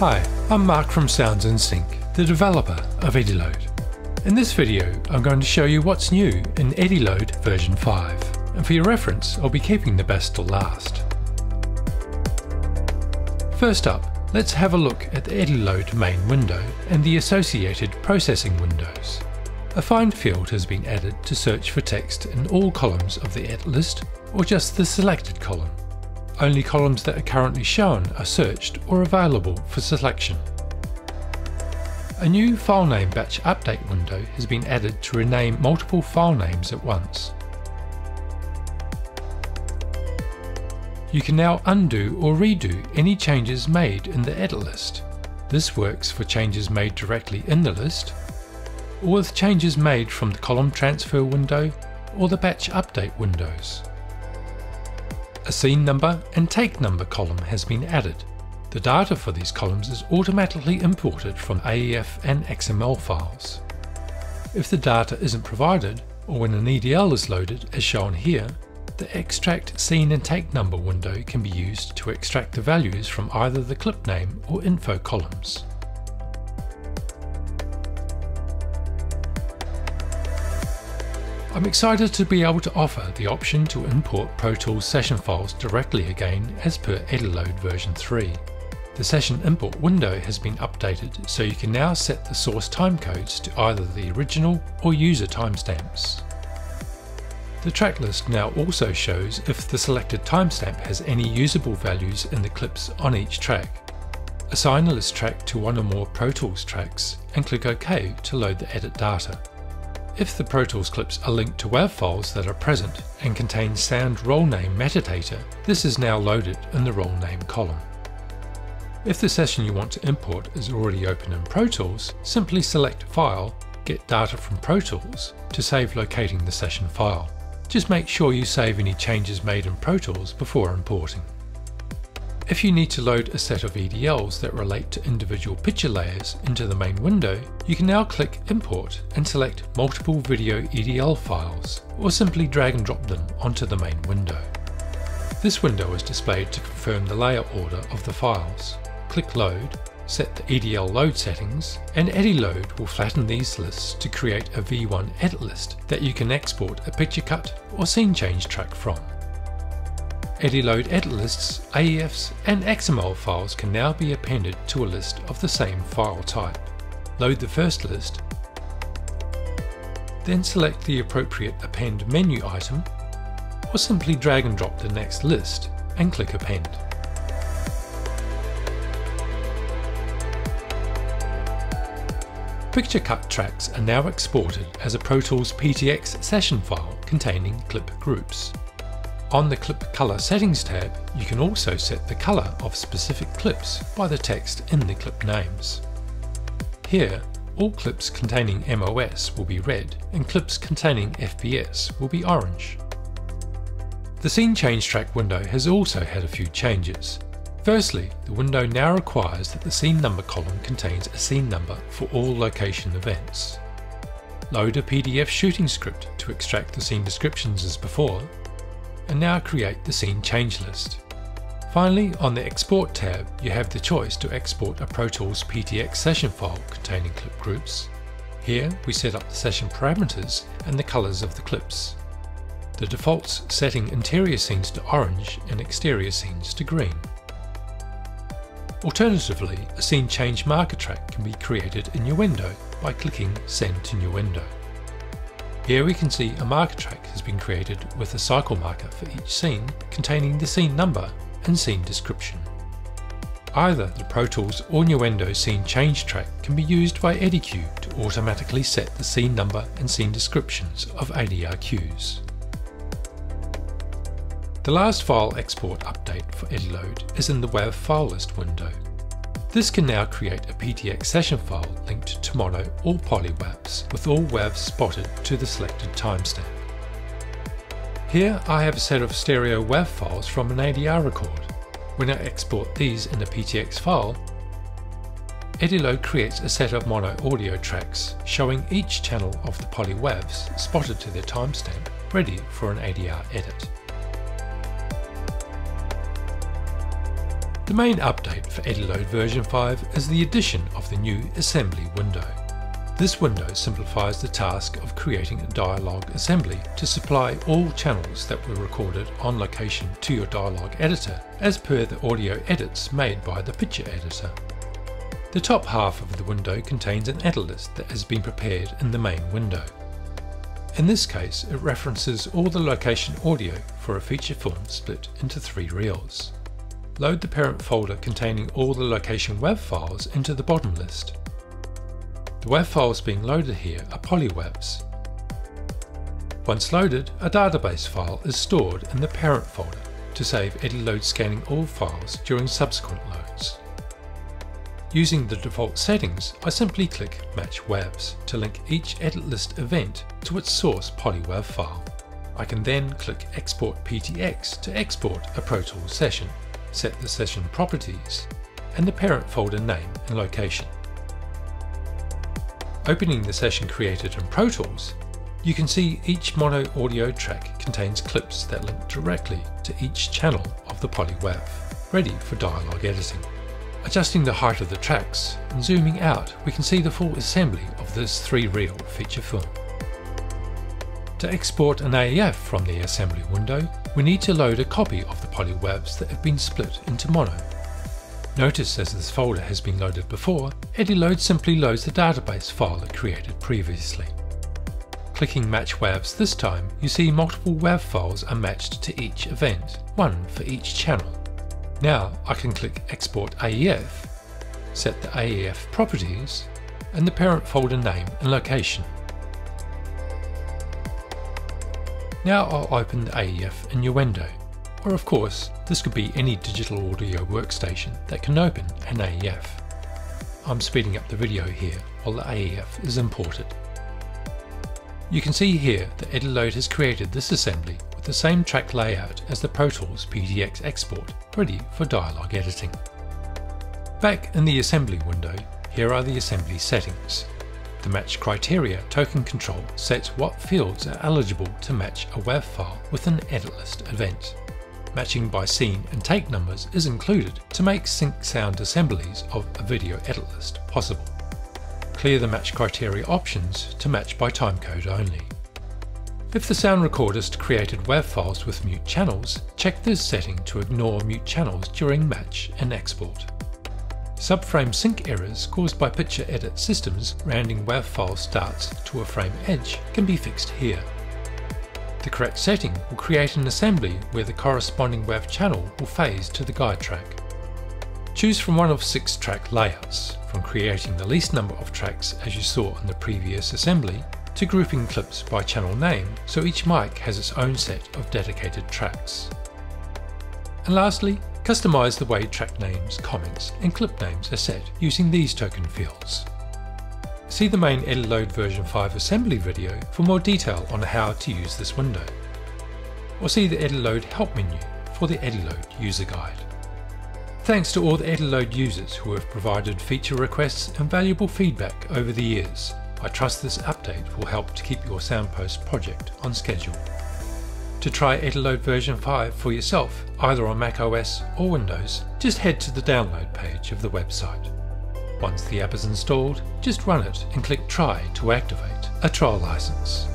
Hi, I'm Mark from Sounds in Sync, the developer of EdiLoad. In this video, I'm going to show you what's new in EdiLoad version 5, and for your reference, I'll be keeping the best till last. First up, let's have a look at the EdiLoad main window and the associated processing windows. A find field has been added to search for text in all columns of the ET list or just the selected column. Only columns that are currently shown are searched or available for selection. A new file name batch update window has been added to rename multiple file names at once. You can now undo or redo any changes made in the edit list. This works for changes made directly in the list, or with changes made from the column transfer window or the batch update windows. A scene number and take number column has been added. The data for these columns is automatically imported from AAF and XML files. If the data isn't provided, or when an EDL is loaded as shown here, the Extract Scene and Take Number window can be used to extract the values from either the clip name or info columns. I'm excited to be able to offer the option to import Pro Tools session files directly again as per EdiLoad version 3. The session import window has been updated so you can now set the source timecodes to either the original or user timestamps. The track list now also shows if the selected timestamp has any usable values in the clips on each track. Assign a list track to one or more Pro Tools tracks and click OK to load the edit data. If the Pro Tools clips are linked to WAV files that are present and contain sound role name metadata, this is now loaded in the role name column. If the session you want to import is already open in Pro Tools, simply select File, Get Data from Pro Tools to save locating the session file. Just make sure you save any changes made in Pro Tools before importing. If you need to load a set of EDLs that relate to individual picture layers into the main window, you can now click Import and select multiple video EDL files, or simply drag and drop them onto the main window. This window is displayed to confirm the layer order of the files. Click Load, set the EDL load settings, and EdiLoad will flatten these lists to create a V1 edit list that you can export a picture cut or scene change track from. EdiLoad edit lists, AAFs and XML files can now be appended to a list of the same file type. Load the first list, then select the appropriate append menu item, or simply drag and drop the next list and click append. Picture cut tracks are now exported as a Pro Tools PTX session file containing clip groups. On the Clip Color Settings tab, you can also set the color of specific clips by the text in the clip names. Here, all clips containing MOS will be red and clips containing FPS will be orange. The Scene Change Track window has also had a few changes. Firstly, the window now requires that the scene number column contains a scene number for all location events. Load a PDF shooting script to extract the scene descriptions as before, and now create the scene change list. Finally, on the Export tab, you have the choice to export a Pro Tools PTX session file containing clip groups. Here, we set up the session parameters and the colours of the clips. The defaults setting interior scenes to orange and exterior scenes to green. Alternatively, a scene change marker track can be created in Nuendo by clicking Send to New Window. Here we can see a marker track has been created with a cycle marker for each scene containing the scene number and scene description. Either the Pro Tools or Nuendo scene change track can be used by EdiCue to automatically set the scene number and scene descriptions of ADR cues. The last file export update for EdiLoad is in the WAV file list window. This can now create a PTX session file linked to mono or poly WAVs, with all WAVs spotted to the selected timestamp. Here I have a set of stereo WAV files from an ADR record. When I export these in a PTX file, EdiLoad creates a set of mono audio tracks showing each channel of the poly WAVs spotted to their timestamp, ready for an ADR edit. The main update for EdiLoad version 5 is the addition of the new assembly window. This window simplifies the task of creating a dialog assembly to supply all channels that were recorded on location to your dialog editor as per the audio edits made by the picture editor. The top half of the window contains an edit list that has been prepared in the main window. In this case, it references all the location audio for a feature film split into three reels. Load the parent folder containing all the location WAV files into the bottom list. The WAV files being loaded here are polywavs. Once loaded, a database file is stored in the parent folder to save EdiLoad scanning all files during subsequent loads. Using the default settings, I simply click Match WAVs to link each edit list event to its source polywav file. I can then click Export PTX to export a Pro Tools session, set the session properties, and the parent folder name and location. Opening the session created in Pro Tools, you can see each mono audio track contains clips that link directly to each channel of the polywav, ready for dialogue editing. Adjusting the height of the tracks and zooming out, we can see the full assembly of this 3-reel feature film. To export an AAF from the assembly window, we need to load a copy of the polywavs that have been split into mono. Notice as this folder has been loaded before, EdiLoad simply loads the database file created previously. Clicking Match WAVs this time, you see multiple WAV files are matched to each event, one for each channel. Now I can click Export AAF, set the AAF properties, and the parent folder name and location. Now I'll open the AAF in Nuendo, or of course, this could be any digital audio workstation that can open an AAF. I'm speeding up the video here while the AAF is imported. You can see here that EdiLoad has created this assembly with the same track layout as the Pro Tools PTX export, ready for dialogue editing. Back in the assembly window, here are the assembly settings. The match criteria token control sets what fields are eligible to match a WAV file with an edit list event. Matching by scene and take numbers is included to make sync sound assemblies of a video edit list possible. Clear the match criteria options to match by timecode only. If the sound recordist created WAV files with mute channels, check this setting to ignore mute channels during match and export. Subframe sync errors caused by picture edit systems rounding WAV file starts to a frame edge can be fixed here. The correct setting will create an assembly where the corresponding WAV channel will phase to the guide track. Choose from one of six track layouts, from creating the least number of tracks as you saw in the previous assembly, to grouping clips by channel name so each mic has its own set of dedicated tracks. And lastly, customize the way track names, comments and clip names are set using these token fields. See the main EdiLoad version 5 assembly video for more detail on how to use this window. Or see the EdiLoad help menu for the EdiLoad user guide. Thanks to all the EdiLoad users who have provided feature requests and valuable feedback over the years. I trust this update will help to keep your Soundpost project on schedule. To try EdiLoad version 5 for yourself, either on Mac OS or Windows, just head to the download page of the website. Once the app is installed, just run it and click Try to activate a trial license.